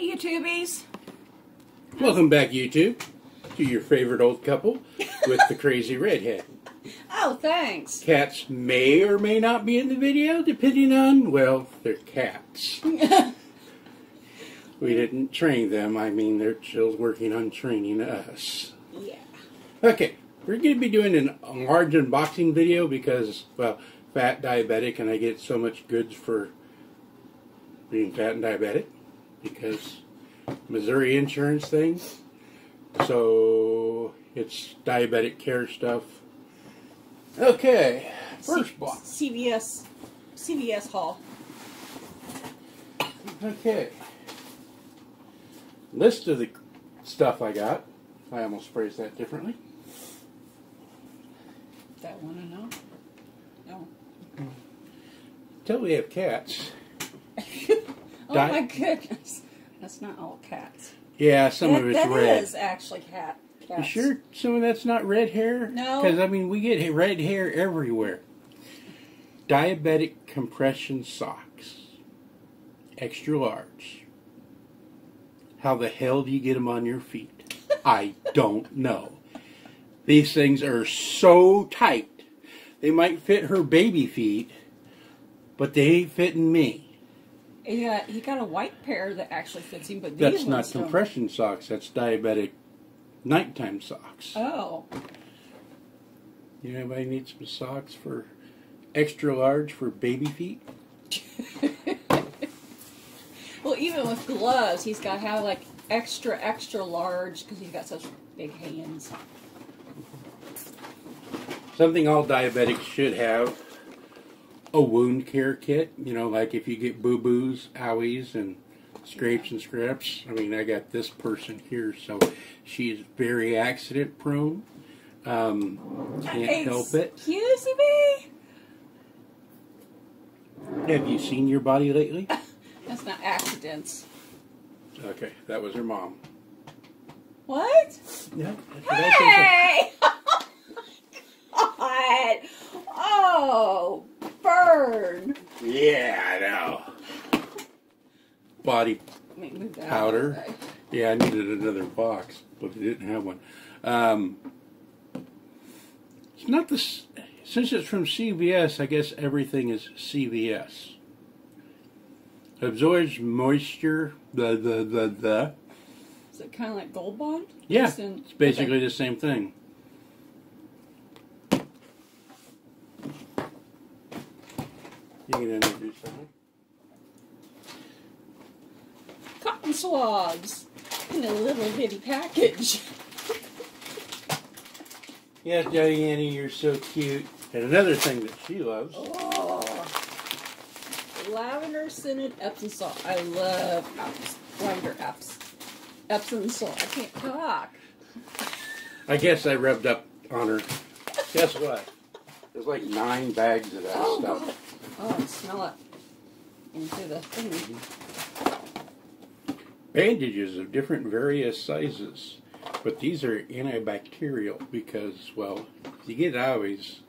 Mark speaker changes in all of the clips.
Speaker 1: Hey, YouTubies.
Speaker 2: Welcome back, YouTube, to your favorite old couple with the crazy redhead.
Speaker 1: Oh, thanks.
Speaker 2: Cats may or may not be in the video, depending on, well, they're cats. We didn't train them. I mean, they're still working on training us.
Speaker 1: yeah.
Speaker 2: Okay, we're going to be doing an, a large unboxing video because, well, fat diabetic, and I get so much goods for being fat and diabetic because Missouri insurance thing. So it's diabetic care stuff. Okay, first box.
Speaker 1: CVS. CVS haul.
Speaker 2: Okay. List of the stuff I got. I almost phrased that differently.
Speaker 1: That one to know? No.
Speaker 2: Till we have cats.
Speaker 1: Oh
Speaker 2: Di-
Speaker 1: my goodness. That's not all cats.
Speaker 2: Yeah, some
Speaker 1: that,
Speaker 2: of it's
Speaker 1: that
Speaker 2: red.
Speaker 1: is actually cat.
Speaker 2: You sure some of that's not red hair?
Speaker 1: No.
Speaker 2: Because, I mean, we get red hair everywhere. Diabetic compression socks. Extra large. How the hell do you get them on your feet? I don't know. These things are so tight. They might fit her baby feet, but they ain't fitting me.
Speaker 1: He got, he got a white pair that actually fits him, but these
Speaker 2: That's not
Speaker 1: don't.
Speaker 2: compression socks. That's diabetic nighttime socks.
Speaker 1: Oh.
Speaker 2: You know, anybody need some socks for extra large for baby feet?
Speaker 1: well, even with gloves, he's got to have like extra, extra large because he's got such big hands.
Speaker 2: Something all diabetics should have a wound care kit. You know, like if you get boo boos, owies, and scrapes and scraps. I mean, I got this person here, so she's very accident prone. Um, can't help it.
Speaker 1: Excuse me?
Speaker 2: Have you seen your body lately?
Speaker 1: That's not accidents.
Speaker 2: Okay, that was her mom.
Speaker 1: What?
Speaker 2: Yeah, that's what I think of-
Speaker 1: Hey! Oh, my God. Oh, burn.
Speaker 2: Yeah, I know. Body
Speaker 1: Let me move that
Speaker 2: Powder.
Speaker 1: out of the way.
Speaker 2: Yeah, I needed another box, but I didn't have one. Um, it's not this. Since it's from CVS, I guess everything is CVS. Absorbs moisture. The the the the.
Speaker 1: Is it kind of like Gold Bond?
Speaker 2: Yeah,
Speaker 1: in-
Speaker 2: it's basically
Speaker 1: okay.
Speaker 2: the same thing. You can introduce something.
Speaker 1: Cotton swabs in a little bitty package.
Speaker 2: Yes, Diana, you're so cute. And another thing that she loves.
Speaker 1: Oh. Lavender scented Epsom salt. I love Epsom. Lavender Epsom. Epsom salt. I can't talk.
Speaker 2: I guess I rubbed up on her. Guess what? There's like nine bags of that
Speaker 1: Oh,
Speaker 2: stuff.
Speaker 1: God. Oh, I smell it into the thing.
Speaker 2: Bandages of different various sizes. But these are antibacterial because, well, if you get owies,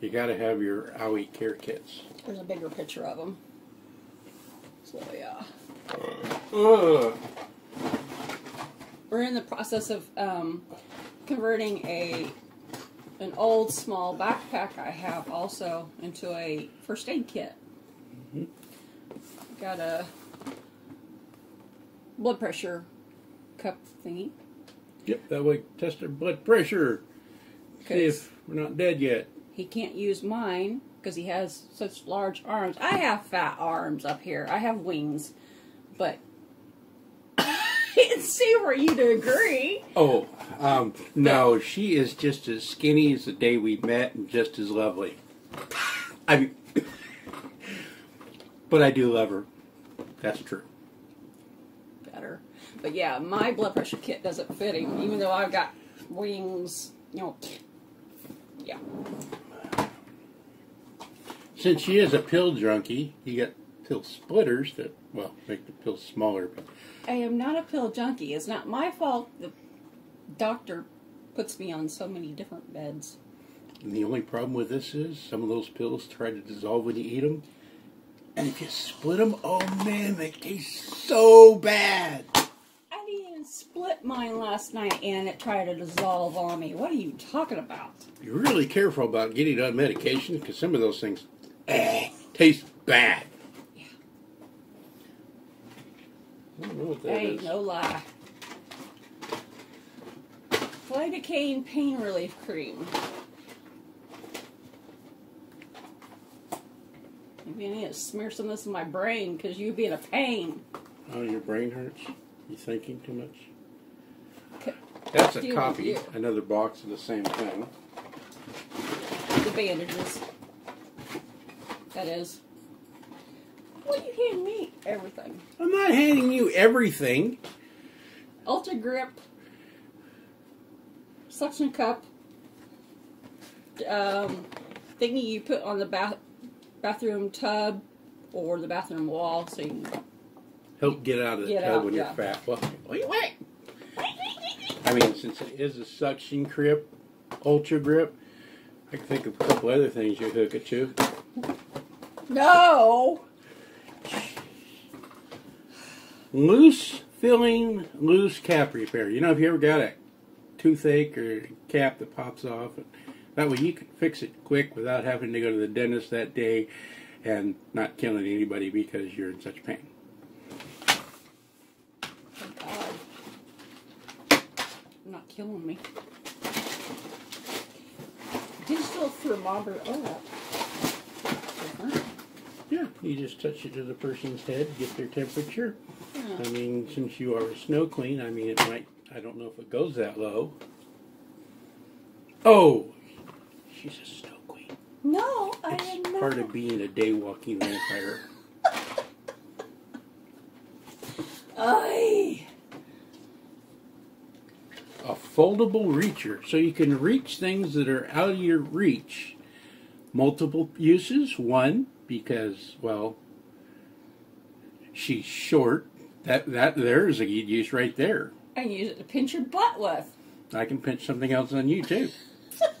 Speaker 2: you got to have your owie care kits.
Speaker 1: There's a bigger picture of them. So yeah,
Speaker 2: Ugh.
Speaker 1: we're in the process of um, converting a an old small backpack I have also into a first aid kit.
Speaker 2: Mhm.
Speaker 1: Got a blood pressure cup thingy.
Speaker 2: Yep, that way test her blood pressure. See if we're not dead yet.
Speaker 1: He can't use mine because he has such large arms. I have fat arms up here. I have wings, but it's see where you'd agree.
Speaker 2: Oh, um, no, she is just as skinny as the day we met and just as lovely. I mean, but I do love her. That's true.
Speaker 1: better. But yeah, my blood pressure kit doesn't fit him, even though I've got wings. You know, yeah.
Speaker 2: Since she is a pill junkie, you got pill splitters that, well, make the pills smaller. But
Speaker 1: I am not a pill junkie. It's not my fault. The doctor puts me on so many different beds.
Speaker 2: And the only problem with this is some of those pills try to dissolve when you eat them. And if you split them, oh man, they taste so bad.
Speaker 1: I didn't even split mine last night and it tried to dissolve on me. What are you talking about?
Speaker 2: You're really careful about getting on medication because some of those things eh, taste bad.
Speaker 1: Yeah.
Speaker 2: I don't know what that
Speaker 1: Hey,
Speaker 2: is.
Speaker 1: no lie. Lidocaine pain relief cream. Maybe I need to smear some of this in my brain because you be in a pain.
Speaker 2: Oh, your brain hurts? You thinking too much?
Speaker 1: C-
Speaker 2: That's a copy,
Speaker 1: you.
Speaker 2: another box of the same thing.
Speaker 1: The bandages. That is. What are you handing me? Everything.
Speaker 2: I'm not handing you everything.
Speaker 1: Ultra grip. Suction cup. Um, thingy you put on the bath bathroom tub or the bathroom wall so you can
Speaker 2: Help get out of the tub when you're fat. Well, wait, wait. I mean, since it is a suction grip, ultra grip, I can think of a couple other things you hook it to.
Speaker 1: No!
Speaker 2: Loose filling, loose cap repair. You know, if you ever got a toothache or cap that pops off, that way you can fix it quick without having to go to the dentist that day and not killing anybody because you're in such pain.
Speaker 1: Oh, Thank Not killing me. Digital thermometer. Oh, that.
Speaker 2: Yeah, you just touch it to the person's head, get their temperature. I mean, since you are a snow queen, I mean, it might, I don't know if it goes that low. Oh, she's a snow queen.
Speaker 1: No, I am
Speaker 2: It's
Speaker 1: not.
Speaker 2: part of being a day walking vampire. A foldable reacher, so you can reach things that are out of your reach. Multiple uses. One, because, well, she's short. That, that, there's a good use right there.
Speaker 1: I use it to pinch your butt with.
Speaker 2: I can pinch something else on you too.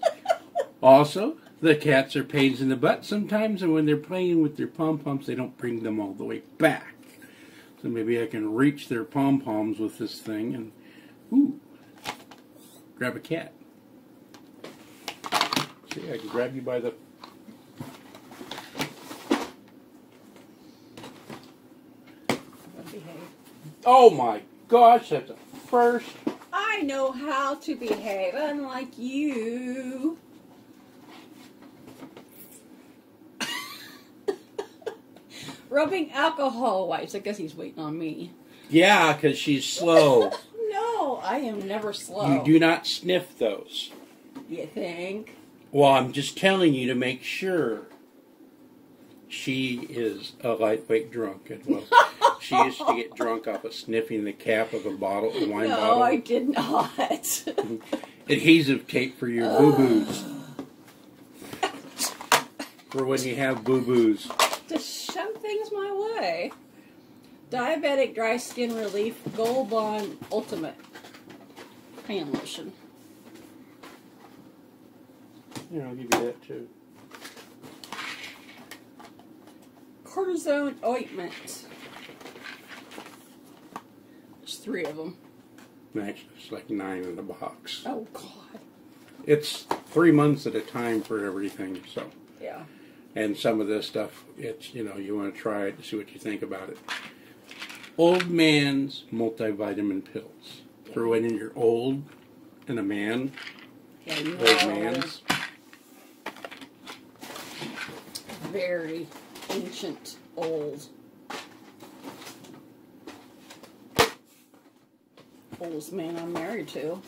Speaker 2: also, the cats are pains in the butt sometimes, and when they're playing with their pom poms, they don't bring them all the way back. So maybe I can reach their pom poms with this thing and, ooh, grab a cat. See, I can grab you by the.
Speaker 1: Behave.
Speaker 2: Oh my gosh, that's a first.
Speaker 1: I know how to behave, unlike you. Rubbing alcohol wipes. I guess he's waiting on me.
Speaker 2: Yeah, because she's slow.
Speaker 1: No, I am never slow.
Speaker 2: you do not sniff those.
Speaker 1: You think?
Speaker 2: Well, I'm just telling you to make sure she is a lightweight drunk. And well, she used to get drunk off of sniffing the cap of a bottle, a wine
Speaker 1: no,
Speaker 2: bottle.
Speaker 1: I did not.
Speaker 2: Adhesive tape for your boo boos. for when you have boo boos.
Speaker 1: Just shove things my way. Diabetic dry skin relief Gold Bond Ultimate hand lotion.
Speaker 2: Yeah, I'll give you that too.
Speaker 1: Cortisone ointment. There's three of them.
Speaker 2: Actually, it's like nine in the box.
Speaker 1: Oh God.
Speaker 2: It's three months at a time for everything, so.
Speaker 1: Yeah.
Speaker 2: and some of this stuff it's you know you want to try it to see what you think about it old man's multivitamin pills throw it in your old and a man
Speaker 1: Yeah, you
Speaker 2: old man's
Speaker 1: very ancient, old. Oldest man I'm married to.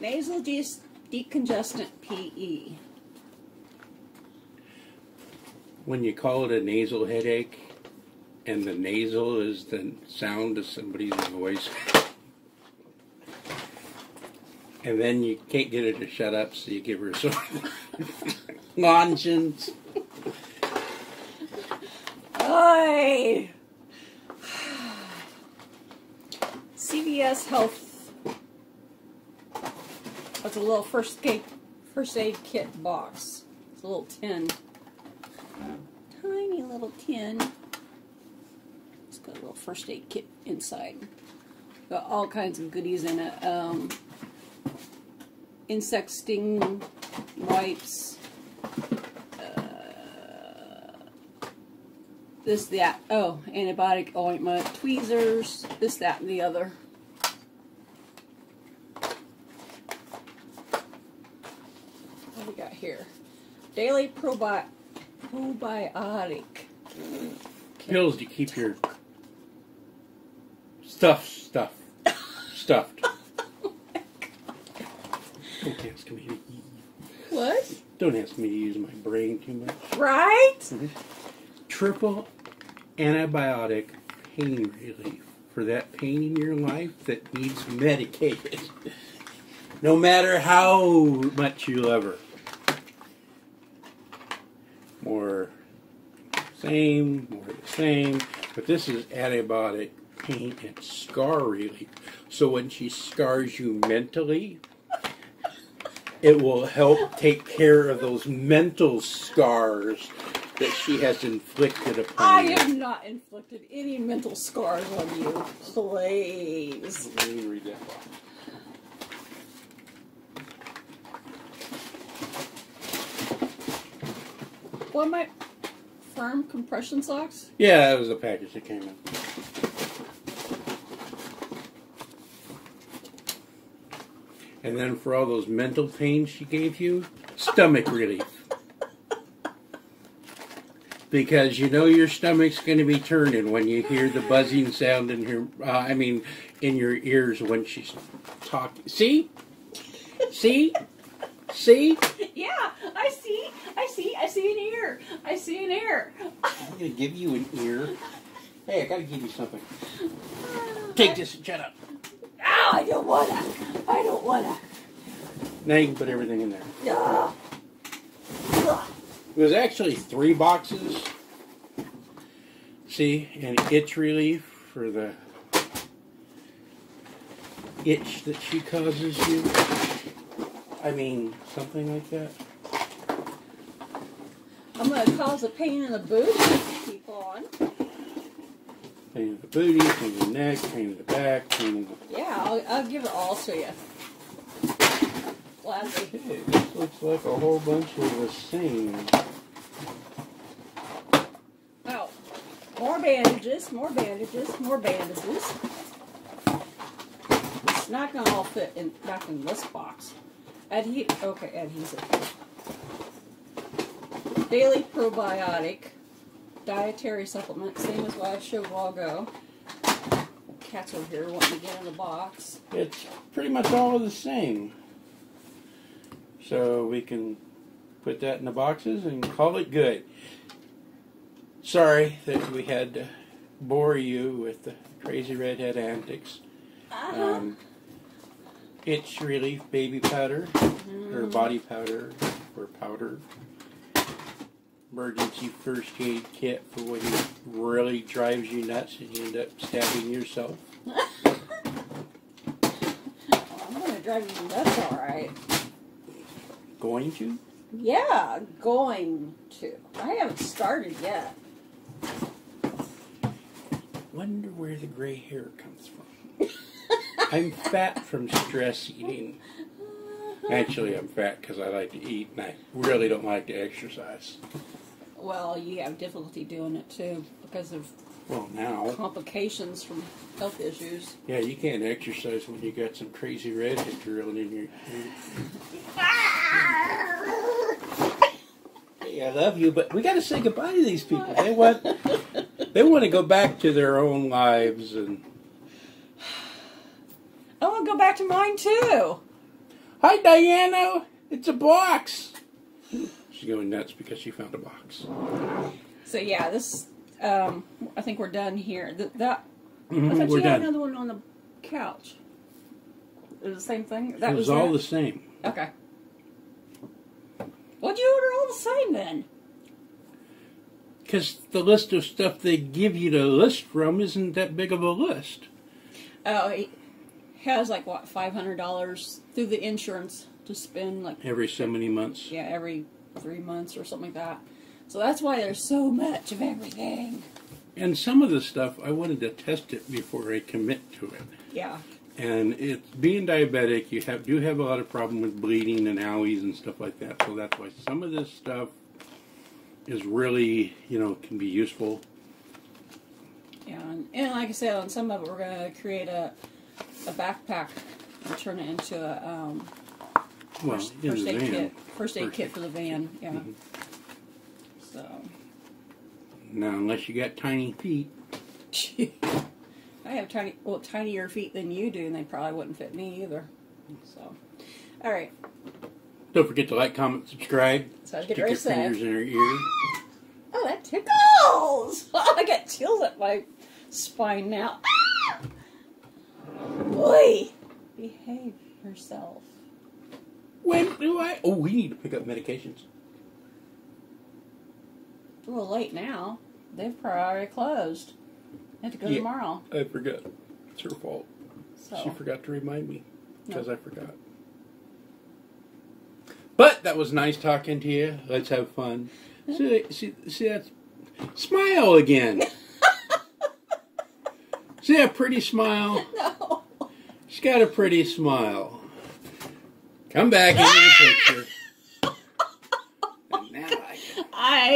Speaker 1: Nasal de- decongestant PE.
Speaker 2: when you call it a nasal headache and the nasal is the sound of somebody's voice and then you can't get her to shut up so you give her some nonsense
Speaker 1: Aye. CVS Health. That's a little first aid, first aid kit box. It's a little tin. Tiny little tin. It's got a little first aid kit inside. Got all kinds of goodies in it. Um, insect sting wipes. Uh, this, that. Oh, antibiotic ointment, tweezers, this, that, and the other. What do we got here? Daily probi- probiotic.
Speaker 2: Pills to keep your stuff stuff stuffed. Oh Don't ask me to eat.
Speaker 1: What?
Speaker 2: Don't ask me to use my brain too much.
Speaker 1: Right? Mm-hmm.
Speaker 2: Triple antibiotic pain relief for that pain in your life that needs medicated. No matter how much you love her. More same, more the same. But this is antibiotic pain and scar relief. So when she scars you mentally, it will help take care of those mental scars that she has inflicted upon
Speaker 1: I
Speaker 2: you.
Speaker 1: I have not inflicted any mental scars on you. Please.
Speaker 2: Let me read that box.
Speaker 1: What am I? Firm compression socks?
Speaker 2: Yeah, that was the package that came in. And then for all those mental pains she gave you, stomach relief. Because you know your stomach's going to be turning when you hear the buzzing sound in your, uh, I mean, in your ears when she's talking. See? See? See?
Speaker 1: Yeah, I see. I see. I see an ear. I see an ear.
Speaker 2: I'm to give you an ear. Hey, I got to give you something. Take this and shut up.
Speaker 1: Ah, I don't wanna. I don't wanna.
Speaker 2: Now you can put everything in there.
Speaker 1: Ah.
Speaker 2: It was actually three boxes. See, and itch relief for the itch that she causes you. I mean, something like that.
Speaker 1: I'm gonna cause a pain in the booty. you Keep on.
Speaker 2: Pain in the booty, pain in the neck, pain in the back, pain in the.
Speaker 1: Yeah, I'll, I'll give it all to you. Gladly.
Speaker 2: Hey, this looks like a whole bunch of the same.
Speaker 1: Oh, more bandages, more bandages, more bandages. It's not gonna all fit in back in this box. Adhe- okay, adhesive. Daily probiotic, dietary supplement, same as what I showed a while ago. Cats over here wanting to get in the box.
Speaker 2: It's pretty much all the same. So we can put that in the boxes and call it good. Sorry that we had to bore you with the crazy redhead antics.
Speaker 1: Uh-huh.
Speaker 2: Um, itch relief baby powder or body powder or powder. Emergency first aid kit for when it really drives you nuts and you end up stabbing yourself.
Speaker 1: I'm gonna drive you nuts, all right.
Speaker 2: Going to?
Speaker 1: Yeah, going to. I haven't started yet.
Speaker 2: Wonder where the gray hair comes from. I'm fat from stress eating. Actually, I'm fat because I like to eat and I really don't like to exercise.
Speaker 1: Well, you have difficulty doing it too because of
Speaker 2: Well, now,
Speaker 1: complications from health issues.
Speaker 2: yeah, you can't exercise when you got some crazy redhead drilling in your. Hey, I love you, but we got to say goodbye to these people. They want, they want to go back to their own lives and.
Speaker 1: I want to go back to mine too.
Speaker 2: Hi, Diana. It's a box. She's going nuts because she found a box.
Speaker 1: So yeah, this. Um, I think we're done here. Th- that. I
Speaker 2: Mhm,
Speaker 1: thought
Speaker 2: we're
Speaker 1: you had
Speaker 2: done.
Speaker 1: another one on the couch. It was the same thing. That
Speaker 2: it was
Speaker 1: was
Speaker 2: all
Speaker 1: that?
Speaker 2: the same.
Speaker 1: Okay. What'd you order all the same then?
Speaker 2: Because the list of stuff they give you to list from isn't that big of a list.
Speaker 1: Oh, he has like what five hundred dollars through the insurance to spend like
Speaker 2: Every so many months.
Speaker 1: yeah every three months or something like that. So that's why there's so much of everything.
Speaker 2: And some of the stuff I wanted to test it before I commit to it.
Speaker 1: Yeah.
Speaker 2: And it's being diabetic, you have do have a lot of problem with bleeding and owies and stuff like that. So that's why some of this stuff is really, you know, can be useful.
Speaker 1: Yeah, and, and like I said, on some of it, we're gonna create a a backpack and turn it into a um,
Speaker 2: Well,
Speaker 1: first,
Speaker 2: in
Speaker 1: first
Speaker 2: the
Speaker 1: aid
Speaker 2: van.
Speaker 1: kit. First aid
Speaker 2: First
Speaker 1: kit for the van. Yeah.
Speaker 2: Mhm.
Speaker 1: So.
Speaker 2: Now, unless you got tiny feet,
Speaker 1: I have tiny, well, tinier feet than you do, and they probably wouldn't fit me either. So, all right.
Speaker 2: don't forget to like, comment, subscribe.
Speaker 1: So I
Speaker 2: Stick
Speaker 1: get
Speaker 2: your
Speaker 1: to say.
Speaker 2: fingers in her ear.
Speaker 1: Oh, that tickles! I get chills at my spine now. Ah! Boy, behave yourself.
Speaker 2: When do I? Oh, we need to pick up medications.
Speaker 1: It's a little late now. They've probably already closed. I have to go
Speaker 2: Yeah.
Speaker 1: tomorrow.
Speaker 2: I forgot. It's her fault.
Speaker 1: So
Speaker 2: She forgot to remind me because
Speaker 1: No.
Speaker 2: I forgot. But that was nice talking to you. Let's have fun. See, see, see that? Smile again. see that pretty smile?
Speaker 1: no.
Speaker 2: She's got a pretty smile. Come back into the picture. And now I.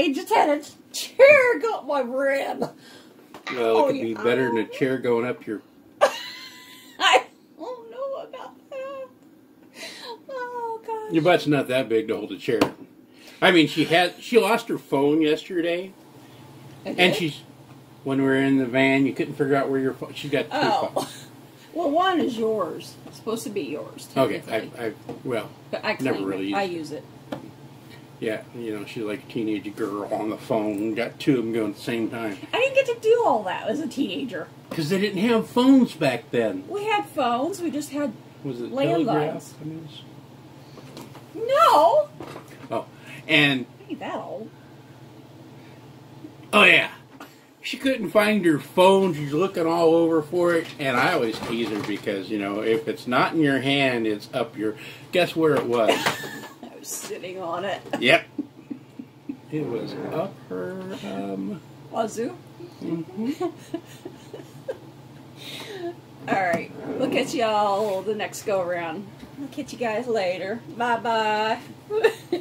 Speaker 1: I just had a chair go up my rib.
Speaker 2: Well, it
Speaker 1: Oh,
Speaker 2: could be better than a chair going up your.
Speaker 1: I don't know about that. Oh gosh.
Speaker 2: Your butt's not that big to hold a chair. I mean, she had she lost her phone yesterday, and she's when we were in the van, you couldn't figure out where your phone. She's got two
Speaker 1: Oh.
Speaker 2: phones.
Speaker 1: Well, one is yours. It's supposed to be yours.
Speaker 2: Okay. I, I well,
Speaker 1: but I
Speaker 2: never really
Speaker 1: it. I use it.
Speaker 2: yeah, you know, she's like a teenage girl on the phone. Got two of them going at the same time
Speaker 1: I didn't get to do all that as a teenager.
Speaker 2: because they didn't have phones back then.
Speaker 1: We had phones. We just had
Speaker 2: Was it
Speaker 1: Landlines.
Speaker 2: I mean,
Speaker 1: no.
Speaker 2: oh, and
Speaker 1: I ain't that old.
Speaker 2: Oh yeah. She couldn't find her phone. She's looking all over for it, and I always tease her because you know if it's not in your hand, it's up your. Guess where it was?
Speaker 1: I was sitting on it.
Speaker 2: yep. It was up her. Um.
Speaker 1: Wazoo.
Speaker 2: mhm.
Speaker 1: All right. We'll catch y'all the next go around. I'll catch you guys later. Bye bye.